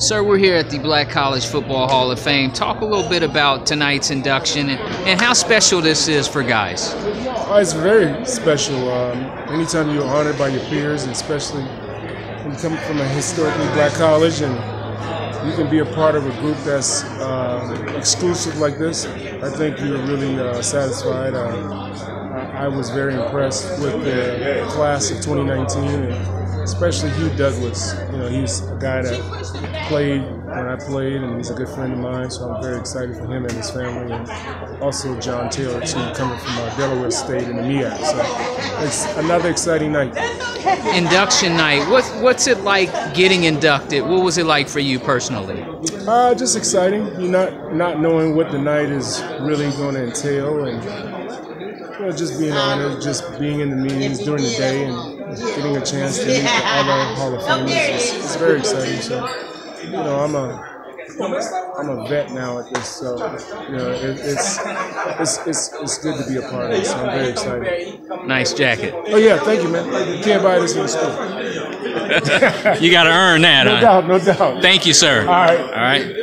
Sir, we're here at the Black College Football Hall of Fame. Talk a little bit about tonight's induction and, and how special this is for guys. Oh, it's very special. Um, anytime you're honored by your peers, especially when you come from a historically black college and you can be a part of a group that's uh, exclusive like this, I think you're really uh, satisfied. Uh, I, I was very impressed with the class of 2019 and especially Hugh Douglas. You know, he's a guy that played when I played, and he's a good friend of mine. So I'm very excited for him and his family, and also John Taylor too, coming from uh, Delaware State in the MEAC. So it's another exciting night. Induction night. What, what's it like getting inducted? What was it like for you personally? Uh, just exciting. You not not knowing what the night is really going to entail, and you know, just being honored, just being in the meetings during the day, and getting a chance to meet the other Hall of oh, Famers. It's, it's very exciting. So, you know, I'm a I'm a vet now at this, so you know it, it's, it's it's it's good to be a part of it. So I'm very excited. Nice jacket. Oh yeah, thank you, man. You can't buy this in the store. you got to earn that. No huh? doubt, no doubt. Thank you, sir. All right. All right.